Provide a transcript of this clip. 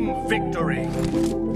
Team victory!